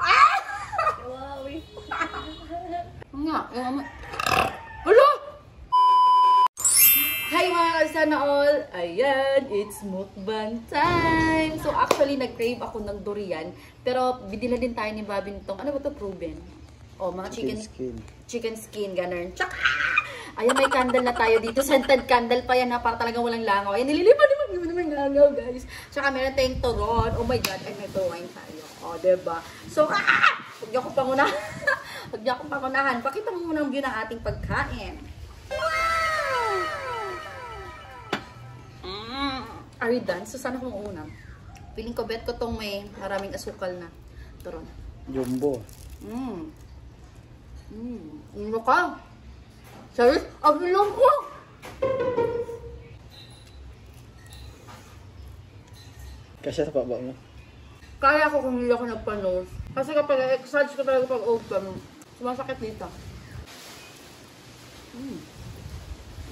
Ah! Wow, eh. Nga, yung ano. Hala! Hi mga kasana all! Ayan, it's mukbang time! So actually, nag-crave ako ng durian. Pero bidila din tayo ni Bobby nitong, ano ba to proven? Oh, mga chicken, skin. chicken skin, ganun. Tsaka, ayan, may candle na tayo dito. Scented candle pa yan na para talagang walang langaw. Ayan, nililipan naman naman naman langaw, guys. Tsaka meron tayong turon. Oh my God, ay may tuwain tayo. Oh, diba? So, ah! Huwag niyo akong pangunahan. Huwag niyo akong pangunahan. Pakita mo muna ang view ng ating pagkain. Wow! Mm. Are you done? So, sana kung una. Piling ko, bet ko tong may maraming asukal na turon. Jumbo. Mm. Mm. Ano ka? Serious? Ang ilong ko! Kasi sa baba mo. Kaya ko kung hindi ako nagpa-nose. Kasi kapag exercise ko talaga pag open, sumasakit dito. Mm.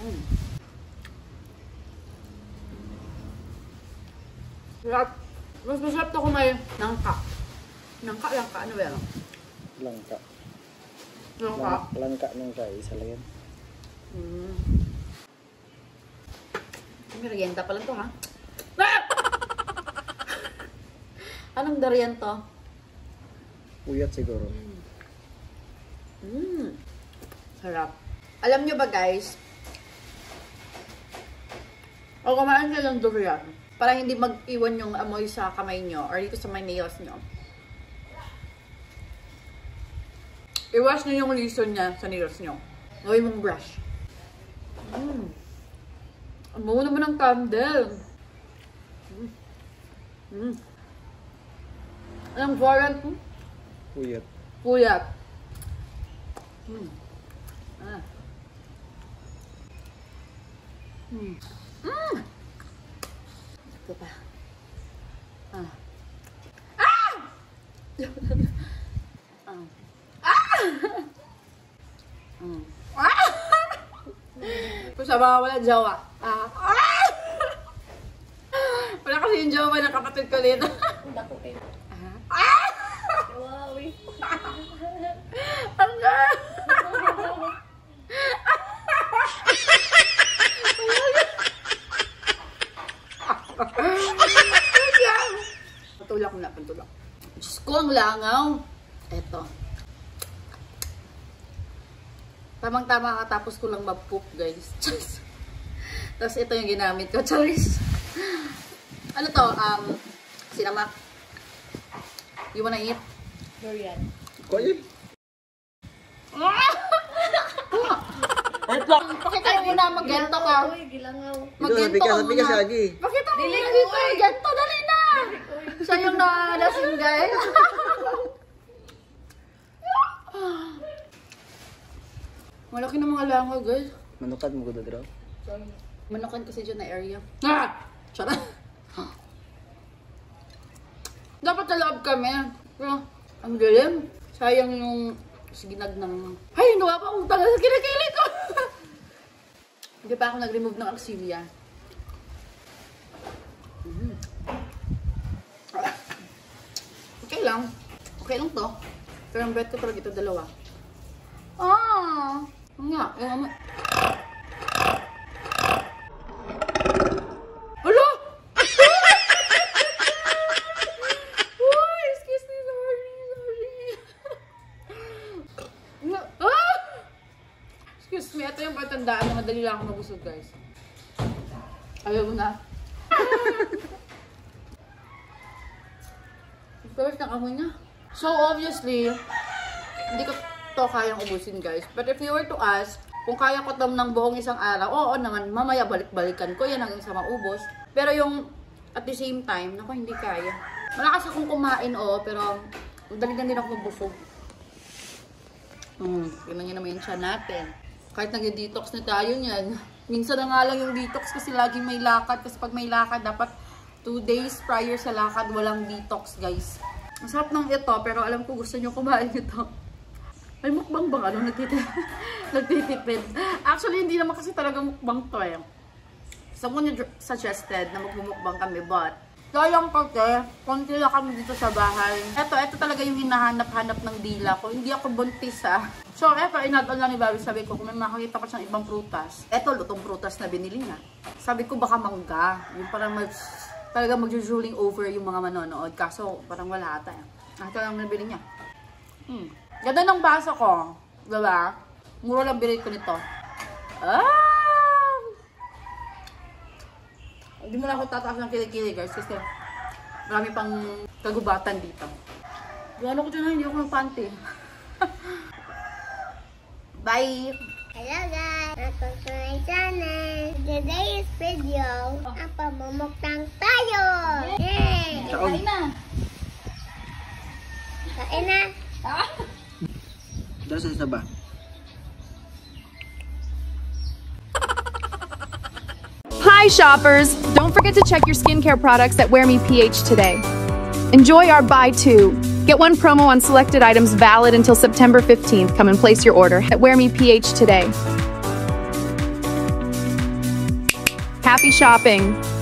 Mm. Sarap. Mas masarap to may nangka. Nangka, langka, ano ba yan? Langka. Langka nung kay isa lang yan. Mm. Merienda pa lang to, ha? Ah! Anong durian to? Uyat siguro. Mm. Sarap. Alam nyo ba guys, o kumain kayo ng durian, para hindi mag-iwan yung amoy sa kamay nyo or dito sa may nails nyo. I-wash nyo yung lison niya sa nails nyo. Gawin mong brush. Mm. Ang bango naman ng candle. Mm. Mm. Anong variant mo? Uyat. Puyat. Hmm. Ah. Hmm. Mm. Ito pa. Ah. Ah! ah. Ah! mm. Ah! Kung sa mga wala jowa. Ah. Ah! Wala kasi yung jowa ng kapatid ko dito. Dako kayo. ah. Ah! Wow, eh. Ang ga- Patulak mo na, patulak. Diyos ko, ang langaw. Eto. Tamang-tama katapos ko lang mag-poop, guys. Diyos. Tapos ito yung ginamit ko. Charis. Ano to? Um, sinamak. You wanna eat? Durian. Ko yun. Wait lang. Pakita mo muna, mag-gento ka. Gilangaw. Mag-gento Ito, ka sabi ka muna. sa agi. Pakita mo muna ko, dito. oy. Gento, dali na. Siya yung nakalasing, guys. Malaki na mga langaw, guys. Manukat mo ko daw. Manukan kasi dyan na area. Ah! Charot. Dapat sa loob kami. Pero, ang galim. Sayang yung siginag ng... Ay, nawa pa akong tagal sa kinikili ko. Hindi pa ako nag-remove ng axilla. Mhm. Ah. Okay lang. Okay lang to. Pero ang bet ko talaga ito dalawa. Ah! Nga. Yung ano... Hala! Uy, excuse me, sorry, sorry. Nga- ah! Excuse me, ito yung patandaan na madali lang ako mabusog, guys. Ayaw mo na. Gawin ng amoy niya. So, obviously, hindi ko to kayang ubusin, guys. But if you were to ask, kung kaya ko to ng buong isang araw, oo naman, mamaya balik-balikan ko, yan hanggang sa maubos. Pero yung, at the same time, naku, hindi kaya. Malakas akong kumain, oo, pero dali din ako mabusog. Hmm, tingnan niyo naman yung tiyan natin. Kahit nag-detox na tayo niyan. Minsan na nga lang yung detox kasi laging may lakad. Kasi pag may lakad, dapat 2 days prior sa lakad, walang detox, guys. Masarap ng ito, pero alam ko gusto nyo kumain ito. Ay, mukbang bang ano? Nagtitipid. Nagtitipid. Actually, hindi naman kasi talaga mukbang to eh. Someone suggested na magmumukbang kami, but Sayang kasi, konti lang kami dito sa bahay. Eto, eto talaga yung hinahanap-hanap ng dila ko. Hindi ako buntis ah. So, eto, inadon lang ni Bobby. Sabi ko, kung may makakita ko siyang ibang prutas. Eto, lutong prutas na binili niya. Sabi ko, baka mangga. Yung parang mag, talaga magjujuling over yung mga manonood. Kaso, parang wala ata. eh. Ah, Ito lang nabili niya. Hmm. Ganda ng baso ko. Diba? Mura lang bilhin ko nito. Ah! Hindi mo na ako tataas ng kilikili guys kasi marami pang kagubatan dito. Ano ko dyan, hindi ako nagpanty. Bye! Hello guys! To my channel! Today's video, ang pamumuktang tayo! Yay! Tsaka, na! Kain na! dahil sa isa ba? Hi, shoppers! Don't forget to check your skincare products at Wear Me PH today. Enjoy our buy two. Get one promo on selected items valid until September 15th. Come and place your order at Wear Me PH today. Happy shopping!